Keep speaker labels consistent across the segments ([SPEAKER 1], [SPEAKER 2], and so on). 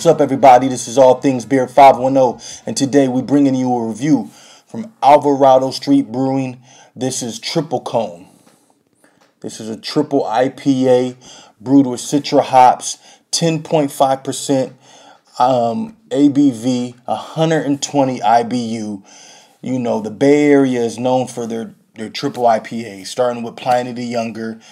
[SPEAKER 1] What's up, everybody? This is All Things Beer 510, and today we're bringing you a review from Alvarado Street Brewing. This is Triple Cone. This is a triple IPA brewed with Citra hops, 10.5% um, ABV, 120 IBU. You know, the Bay Area is known for their, their triple IPA, starting with Pliny the Younger.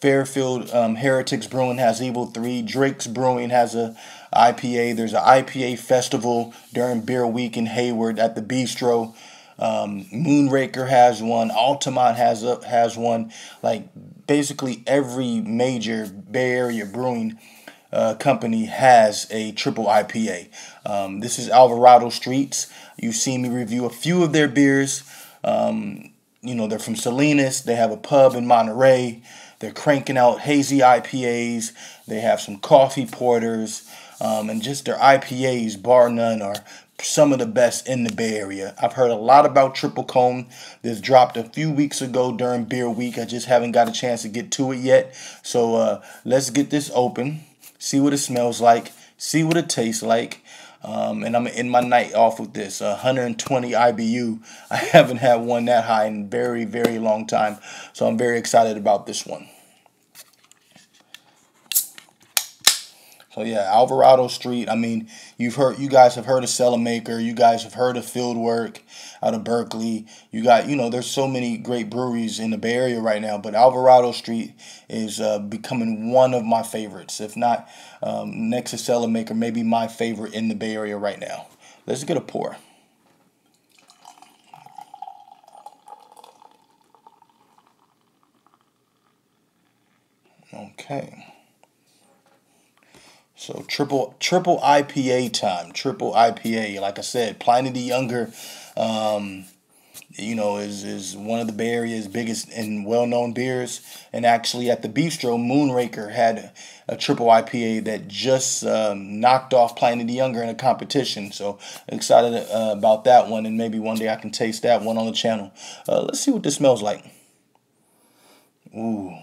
[SPEAKER 1] Fairfield um, Heretics Brewing has Evil 3. Drake's Brewing has a IPA. There's an IPA festival during Beer Week in Hayward at the Bistro. Um, Moonraker has one. Altamont has a, has one. Like basically every major Bay Area brewing uh, company has a triple IPA. Um, this is Alvarado Streets. You've seen me review a few of their beers. Um, you know they're from Salinas. They have a pub in Monterey. They're cranking out hazy IPAs. They have some coffee porters. Um, and just their IPAs, bar none, are some of the best in the Bay Area. I've heard a lot about Triple Cone. This dropped a few weeks ago during Beer Week. I just haven't got a chance to get to it yet. So uh, let's get this open, see what it smells like, see what it tastes like. Um, and I'm in my night off with this uh, 120 IBU. I haven't had one that high in very, very long time. So I'm very excited about this one. So yeah, Alvarado Street. I mean, you've heard, you guys have heard of Cellarmaker. You guys have heard of Fieldwork out of Berkeley. You got, you know, there's so many great breweries in the Bay Area right now. But Alvarado Street is uh, becoming one of my favorites, if not um, next to Cellarmaker, maybe my favorite in the Bay Area right now. Let's get a pour. Okay. So triple triple IPA time, triple IPA. Like I said, Pliny the Younger, um, you know, is is one of the Bay Area's biggest and well known beers. And actually, at the Bistro, Moonraker had a triple IPA that just um, knocked off Pliny the Younger in a competition. So excited uh, about that one, and maybe one day I can taste that one on the channel. Uh, let's see what this smells like. Ooh.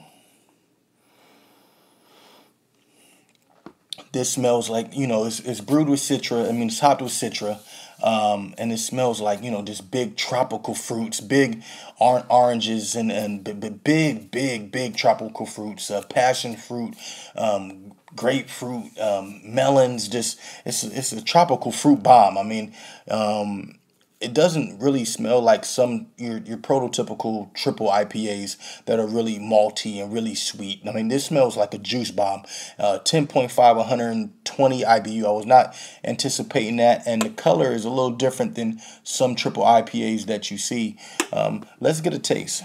[SPEAKER 1] This smells like, you know, it's, it's brewed with Citra. I mean, it's hopped with Citra. Um, and it smells like, you know, just big tropical fruits, big or- oranges and, and b- b- big, big, big tropical fruits, uh, passion fruit, um, grapefruit, um, melons. Just it's it's a tropical fruit bomb. I mean, um, it doesn't really smell like some your your prototypical triple IPAs that are really malty and really sweet. I mean, this smells like a juice bomb. Uh, 10.5, 120 IBU. I was not anticipating that, and the color is a little different than some triple IPAs that you see. Um, let's get a taste.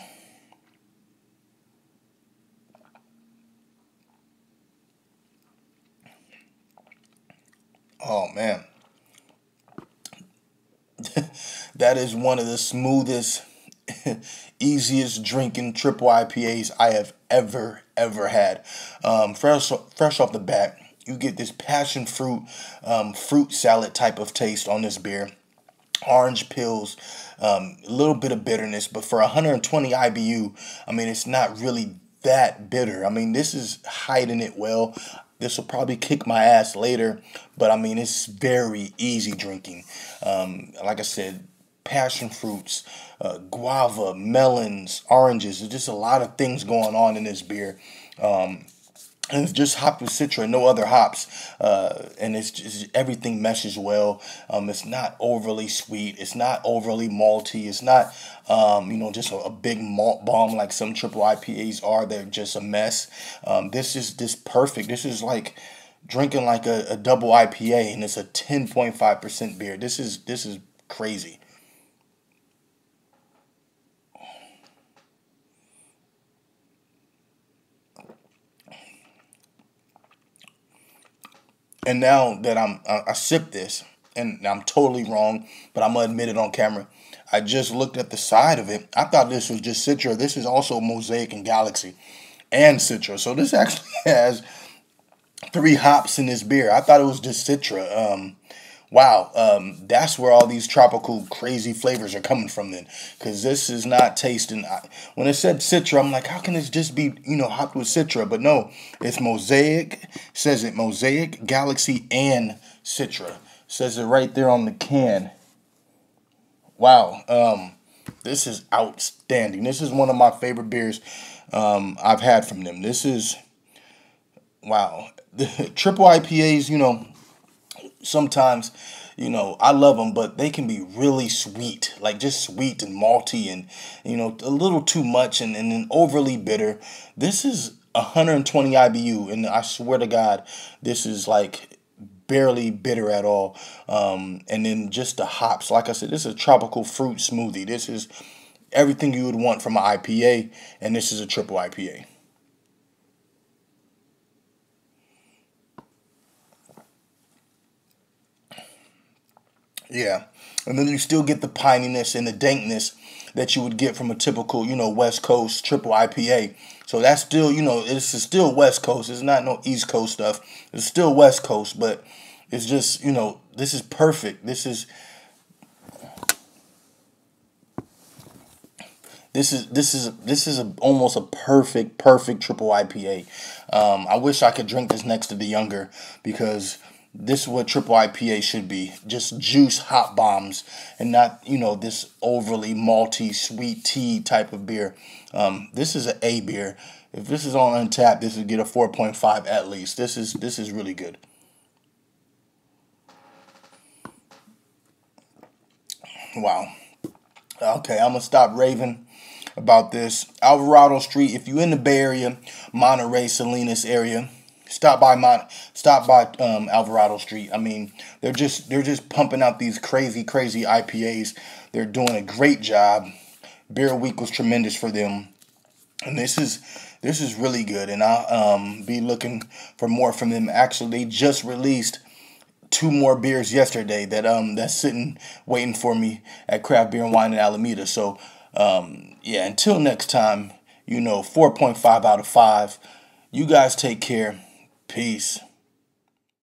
[SPEAKER 1] Oh man. that is one of the smoothest, easiest drinking triple IPAs I have ever, ever had. Um, fresh, fresh off the bat, you get this passion fruit, um, fruit salad type of taste on this beer. Orange pills, um, a little bit of bitterness, but for 120 IBU, I mean, it's not really that bitter. I mean, this is hiding it well. This will probably kick my ass later, but I mean, it's very easy drinking. Um, like I said, passion fruits, uh, guava, melons, oranges. There's just a lot of things going on in this beer. Um, and it's just hopped with Citra, no other hops, uh, and it's just everything meshes well. Um, it's not overly sweet. It's not overly malty. It's not, um, you know, just a, a, big malt bomb like some triple IPAs are. They're just a mess. Um, this is this perfect. This is like drinking like a, a double IPA, and it's a ten point five percent beer. This is this is crazy. And now that I'm I, I sip this, and I'm totally wrong, but I'm gonna admit it on camera. I just looked at the side of it. I thought this was just Citra. This is also Mosaic and Galaxy and Citra. So this actually has three hops in this beer. I thought it was just Citra. Um, wow, um, that's where all these tropical crazy flavors are coming from then. Because this is not tasting. When it said Citra, I'm like, how can this just be, you know, hopped with Citra? But no, it's Mosaic. Says it Mosaic, Galaxy, and Citra. Says it right there on the can. Wow. Um, this is outstanding. This is one of my favorite beers um, I've had from them. This is, wow. The triple IPAs, you know, sometimes you know i love them but they can be really sweet like just sweet and malty and you know a little too much and, and then overly bitter. This is 120 ibu and i swear to god this is like barely bitter at all. Um, and then just the hops. Like i said this is a tropical fruit smoothie. This is everything you would want from an ipa and this is a triple ipa Yeah. And then you still get the pininess and the dankness that you would get from a typical, you know, West Coast triple IPA. So that's still, you know, it's still West Coast. It's not no East Coast stuff. It's still West Coast, but it's just, you know, this is perfect. This is this is this is this is a, almost a perfect perfect triple IPA. Um, I wish I could drink this next to the younger because this is what triple IPA should be. Just juice hot bombs and not, you know, this overly malty, sweet tea type of beer. Um, this is an A beer. If this is on untapped, this would get a 4.5 at least. This is this is really good. Wow. Okay, I'm gonna stop raving about this. Alvarado Street, if you're in the Bay Area, Monterey, Salinas area, Stop by Mon- stop by um, Alvarado Street. I mean, they're just they're just pumping out these crazy crazy IPAs. They're doing a great job. Beer Week was tremendous for them, and this is this is really good. And I'll um, be looking for more from them. Actually, they just released two more beers yesterday that um that's sitting waiting for me at Craft Beer and Wine in Alameda. So um, yeah, until next time, you know, four point five out of five. You guys take care. Peace.